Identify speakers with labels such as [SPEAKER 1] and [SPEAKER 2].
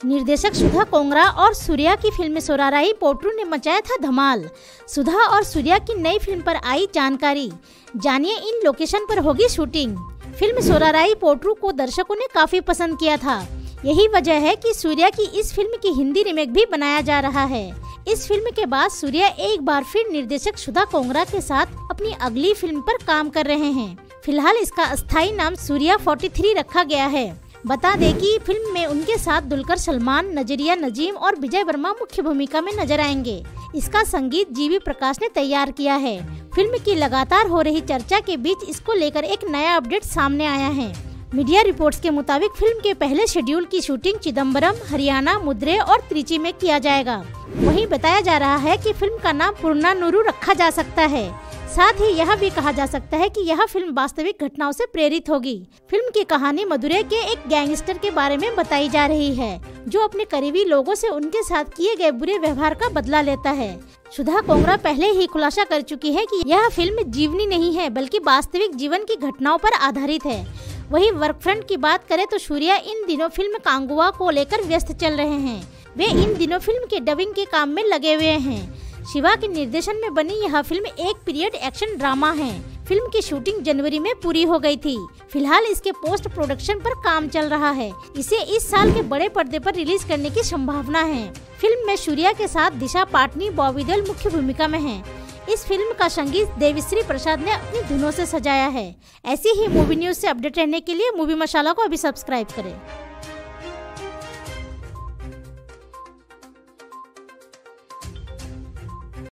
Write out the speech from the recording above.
[SPEAKER 1] निर्देशक सुधा कोंगरा और सूर्या की फ़िल्म सोराराई पोटरू ने मचाया था धमाल। सुधा और सूर्या की नई फ़िल्म पर आई जानकारी। जानिए इन लोकेशन पर होगी शूटिंग। फ़िल्म सोराराई पोटरू को दर्शकों ने काफ़ी पसंद किया था। यही वजह है कि सूर्या की इस फ़िल्म की हिंदी रिमेक भी बनाया जा रहा है। इस फ़िल्म के बाद सूर्या एक बार फिर निर्देशक सुधा कोंगरा के साथ अपनी अगली फ़िल्म पर काम कर रहे हैं। फ़िलहाल इसका अस्थायी नाम सूर्या 43 रखा गया है। बता दें कि फ़िल्म में उनके साथ दुलकर, सलमान, नज़रिया, नजीम और विजय वर्मा मुख्य भूमिका में नज़र आएँगे। इसका संगीत जीवी प्रकाश ने तैयार किया है। फ़िल्म की लगातार हो रही चर्चा के बीच इसको लेकर एक नया अपडेट सामने आया है। मीडिया रिपोर्ट्स के मुताबिक फ़िल्म के पहले शेड्यूल की शूटिंग चिदम्बरम हरियाणा, मुद्रे और त्रिची में किया जाएगा। वहीं बताया जा रहा है कि फ़िल्म का नाम पूर्णा नूरू रखा जा सकता है। साथ ही यह भी कहा जा सकता है कि यह फ़िल्म वास्तविक घटनाओं से प्रेरित होगी। फ़िल्म की कहानी मदुरै के एक गैंगस्टर के बारे में बताई जा रही है, जो अपने करीबी लोगों से उनके साथ किए गए बुरे व्यवहार का बदला लेता है। सुधा कोंगरा पहले ही खुलासा कर चुकी है कि यह फ़िल्म जीवनी नहीं है, बल्कि वास्तविक जीवन की घटनाओं पर आधारित है। वहीं वर्क फ्रंट की बात करें तो सूर्या इन दिनों फ़िल्म कांगुआ को लेकर व्यस्त चल रहे हैं। वे इन दिनों फ़िल्म के डबिंग के काम में लगे हुए हैं। शिवा के निर्देशन में बनी यह फ़िल्म एक पीरियड एक्शन ड्रामा है। फ़िल्म की शूटिंग जनवरी में पूरी हो गई थी। फ़िलहाल इसके पोस्ट प्रोडक्शन पर काम चल रहा है। इसे इस साल के बड़े पर्दे पर रिलीज़ करने की संभावना है। फ़िल्म में सूर्या के साथ दिशा पाटनी, बॉबी देओल मुख्य भूमिका में है। इस फ़िल्म का संगीत देवीश्री प्रसाद ने अपनी धुनों से सजाया है। ऐसी ही मूवी न्यूज़ से अपडेट रहने के लिए मूवी मसाला को अभी सब्सक्राइब करें।